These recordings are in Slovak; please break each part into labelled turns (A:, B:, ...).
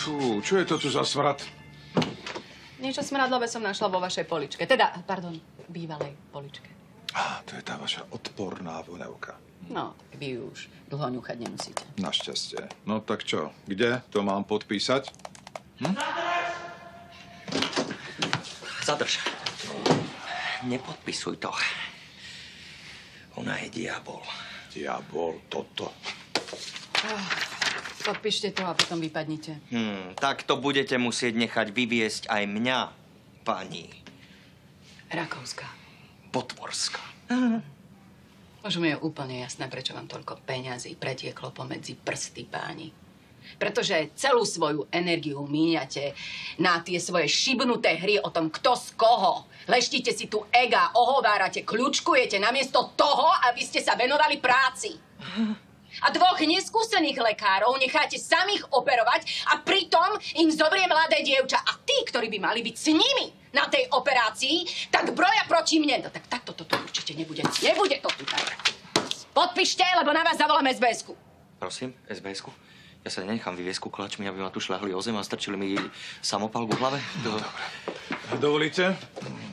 A: Fú, čo je to tu za smrad?
B: Niečo smradlové som našla vo vašej poličke. Teda, pardon, bývalej poličke.
A: Á, to je tá vaša odporná voňavka.
B: No, vy už dlho ňuchať nemusíte.
A: Našťastie. No tak čo, kde to mám podpísať?
C: Zadrž. Nepodpisuj to. Ona je diabol.
A: Diabol, toto.
B: Podpíšte to a potom vypadnite.
C: Hm, tak to budete musieť nechať vyviesť aj mňa, pani
B: Rakovská.
C: Potvorská.
B: Už mi je úplne jasné, prečo vám toľko peňazí pretieklo pomedzi prsty, páni. Pretože celú svoju energiu míňate na tie svoje šibnuté hry o tom, kto z koho. Leštíte si tu ega, ohovárate, kľúčkujete namiesto toho, aby ste sa venovali práci. A dvoch neskúsených lekárov necháte samých operovať a pritom im zobrie mladé dievča. A tí, ktorí by mali byť s nimi na tej operácii, tak broja proti mne. No tak takto toto určite nebude. Nebude to tu tak. Podpíšte, lebo na vás zavoláme SBS-ku.
C: Prosím, SBS-ku? Ja sa nenechám vyviesť kuklačmi, aby ma tu šľahli o zem a strčili mi samopal v hlave. To...
A: Dovolíte?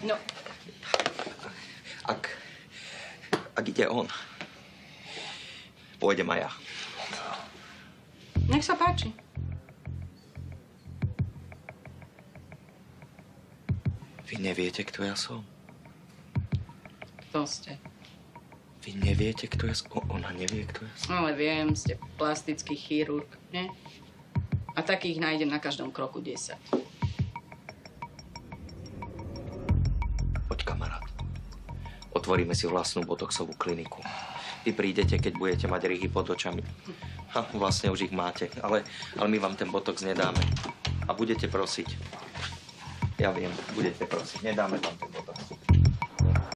B: No,
C: Ak... Ak ide on, pôjdem aj ja.
B: nech sa páči.
C: Vy neviete, kto ja som?
B: Kto ste?
C: Vy neviete, kto ja som? Ona nevie, kto ja som.
B: Ale viem, ste plastický chirurg, nie? A takých nájdem na každom kroku 10.
C: Poď, kamarát. Otvoríme si vlastnú botoxovú kliniku. Vy prídete, keď budete mať ryhy pod očami. Ha, vlastne už ich máte, ale, ale my vám ten botox nedáme. A budete prosiť. Ja viem, budete prosiť. Nedáme vám ten.